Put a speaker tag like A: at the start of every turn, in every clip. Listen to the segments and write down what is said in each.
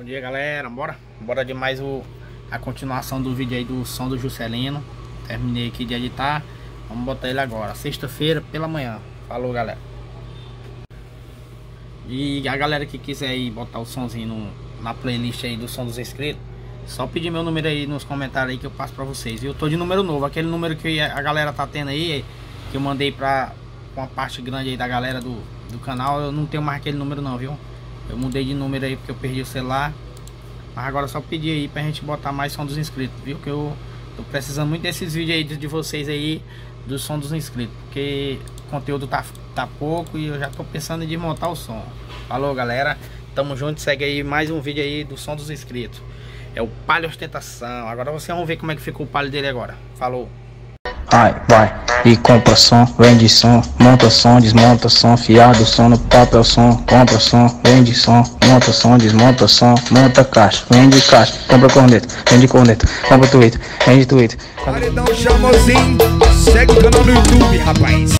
A: Bom dia galera, bora? Bora de mais o, a continuação do vídeo aí do som do Juscelino Terminei aqui de editar. Vamos botar ele agora, sexta-feira pela manhã. Falou galera. E a galera que quiser aí botar o somzinho no, na playlist aí do som dos inscritos Só pedir meu número aí nos comentários aí que eu passo pra vocês Eu tô de número novo, aquele número que a galera tá tendo aí Que eu mandei pra uma parte grande aí da galera do, do canal Eu não tenho mais aquele número não, viu? Eu mudei de número aí porque eu perdi o celular. Mas agora é só pedir aí pra gente botar mais som dos inscritos, viu? Que eu tô precisando muito desses vídeos aí de, vocês aí, do som dos inscritos. Porque o conteúdo tá, tá pouco e eu já tô pensando em desmontar o som. Falou, galera. Tamo junto, segue aí mais um vídeo aí do som dos inscritos. É o palio ostentação. Agora vocês vão ver como é que ficou o palio dele agora. Falou.
B: Vai, vai, e compra som, vende som, monta som, desmonta som, fiado som no papel som, compra som, vende som, monta som, desmonta som, monta caixa, vende caixa, compra corneta, vende corneta, compra Twitter, vende Twitter.
C: Paredão Chamozinho, segue o canal no YouTube, rapaz.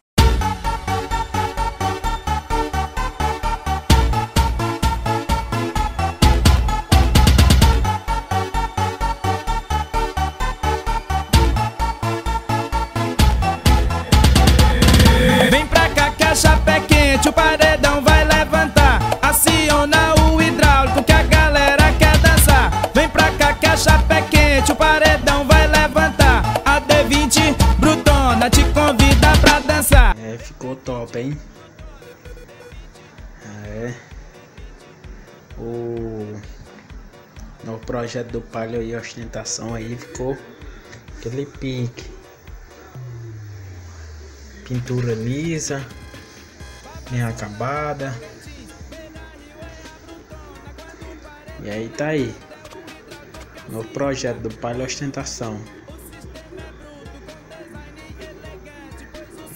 B: Ficou top, hein? É. O novo projeto do Palio e ostentação aí ficou aquele pique. Pintura lisa, bem acabada. E aí tá aí. Novo projeto do Palio Ostentação.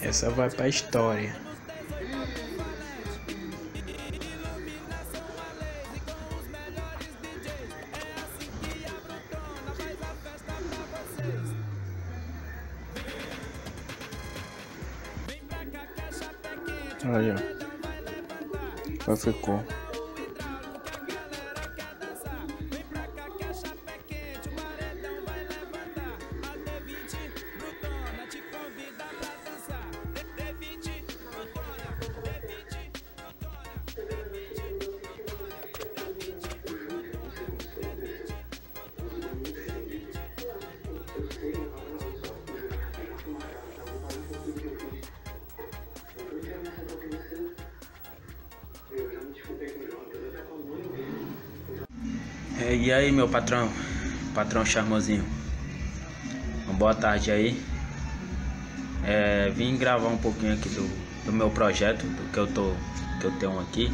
B: Essa vai pra história. Aí, ó. Como ficou. E aí, meu patrão? Patrão charmosinho. Boa tarde aí. É, vim gravar um pouquinho aqui do, do meu projeto, do que eu tô que eu tenho aqui.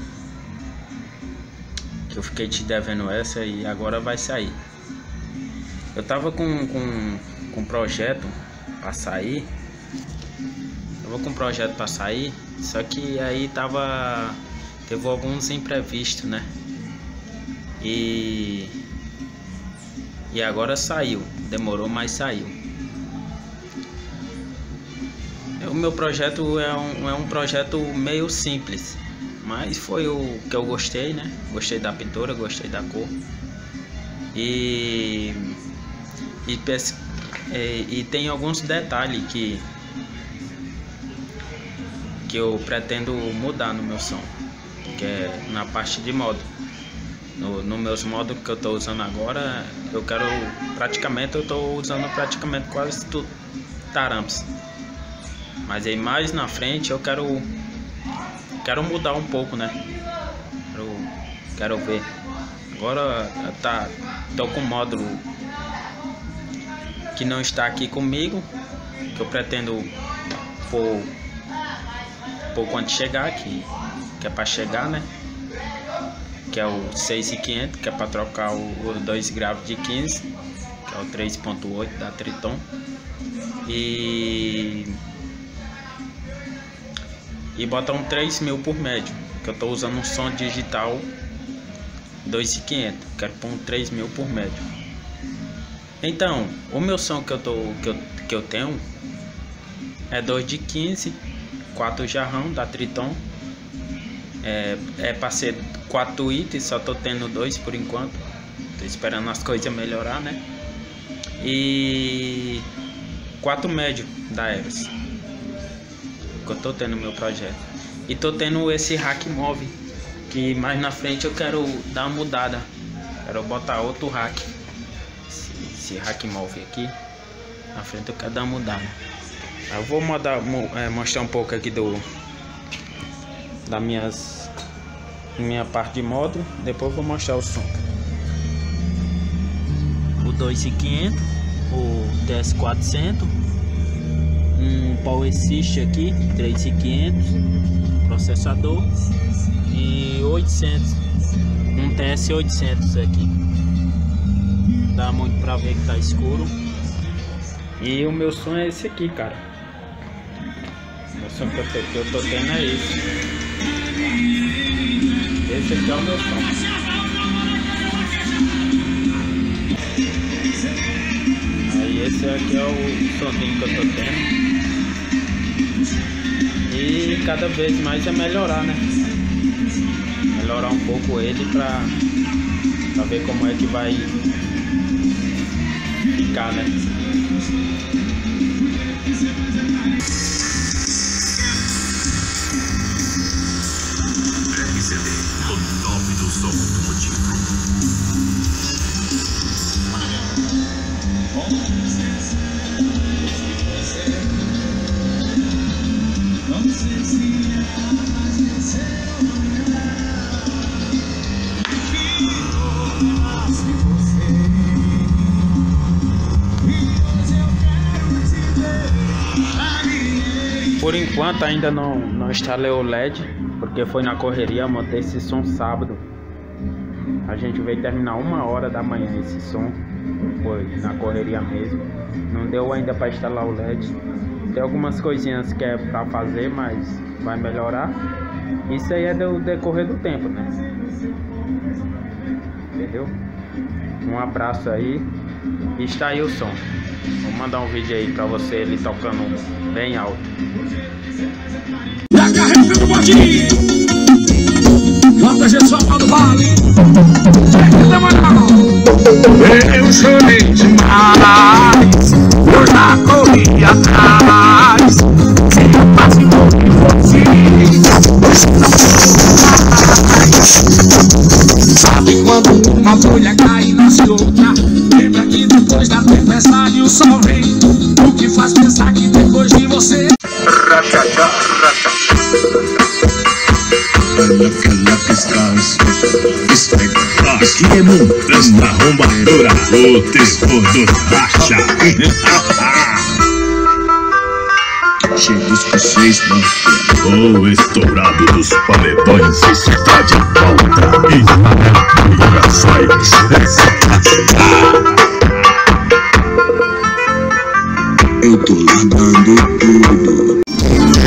B: Que eu fiquei te devendo essa e agora vai sair. Eu tava com, com, com um projeto pra sair. Eu vou com um projeto pra sair, só que aí tava. Teve alguns imprevistos, né? E e agora saiu, demorou, mas saiu. O meu projeto é um, é um projeto meio simples, mas foi o que eu gostei, né? Gostei da pintura, gostei da cor. E e, e, e tem alguns detalhes que que eu pretendo mudar no meu som, que é na parte de modo. No, no meus modos que eu estou usando agora, eu quero praticamente eu estou usando praticamente quase tudo taramps. Mas aí mais na frente eu quero quero mudar um pouco, né? Quero, quero ver. Agora tá tô com um módulo que não está aqui comigo, que eu pretendo pôr, pôr quando chegar aqui, que é para chegar, né? Que é o 6500, que é para trocar o- os dois graves de 15, que é o 3.8 da Triton. E e botar um 3000 por médio, que eu estou usando um som digital 2500, quero pôr um 3000 por médio. Então, o meu som que eu tô que eu, que eu tenho é 2 de 15, 4 jarrão da Triton. É, é para ser quatro tweets, só tô tendo dois por enquanto. Tô esperando as coisas melhorar, né? E quatro médio da Everest. Que eu tô tendo meu projeto. E tô tendo esse hack move. Que mais na frente eu quero dar uma mudada. Quero botar outro hack. Esse, esse hack move aqui. Na frente eu quero dar uma mudada. Eu vou mandar, é, mostrar um pouco aqui do da minhas minha parte de modo, depois vou mostrar o som. O 2500, o TS400, um Power Assist aqui, 3500, processador e 800, um TS800 aqui. Dá muito pra ver que tá escuro. E o meu som é esse aqui, cara. O som que eu tô, que eu tô tendo é esse. Esse aqui é o meu som. Aí esse aqui é o somzinho que eu tô tendo. E cada vez mais é melhorar, né? Melhorar um pouco ele pra, pra ver como é que vai ficar, né?
D: RCD, o nome do som automotivo.
B: Por enquanto ainda não, não instalei o LED, porque foi na correria, montei esse som sábado. A gente veio terminar uma hora da manhã esse som, foi na correria mesmo. Não deu ainda para instalar o LED. Tem algumas coisinhas que é para fazer, mas vai melhorar. Isso aí é do decorrer do tempo, né? Entendeu? Um abraço aí. Está aí o som. Vou mandar um vídeo aí pra você ele tocando bem alto.
E: Tá carregando o botinho. JG São Paulo Vale. Eita, mano. Eu chorei demais. Eu já corri atrás. Se eu quase morri você. Sabe quando uma folha cai e nasce? Lembra que depois da tempestade o sol vem. O que faz pensar que depois de você.
D: Calaca Stars. Aqui é montanha arrombadora. O terror do racha. Cheios com seis O estourado dos paletões está de volta. Israel Corações. Eu tô largando tudo.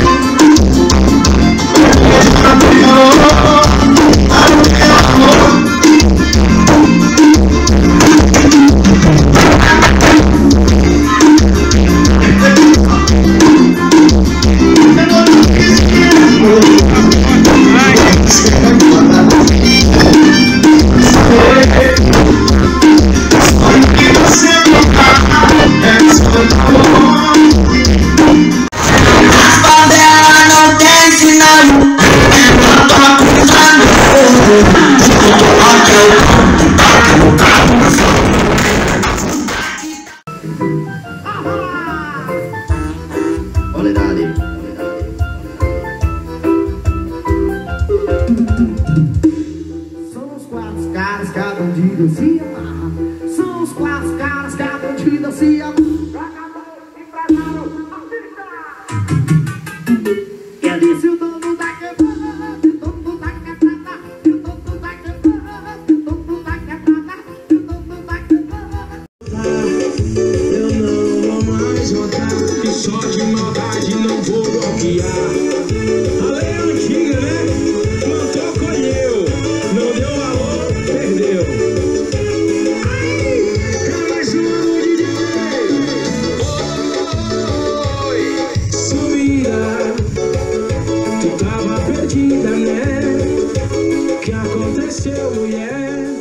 F: fantasia. Disse é o dono da? É
G: o dono da é o dono da o dono da o dono da. Eu não vou mais rodar, e só de maldade não vou bloquear. desceu, mulher. É.